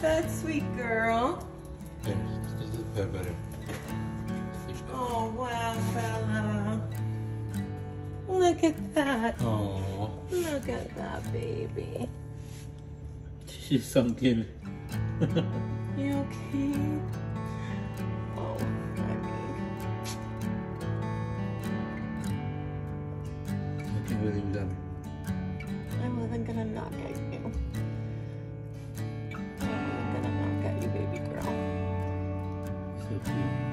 that, sweet girl? This is better, better. Oh, wow, Bella. Look at that. Oh, Look at that, baby. she's sunken. You okay? Oh. I can't believe that. I wasn't gonna knock at you. I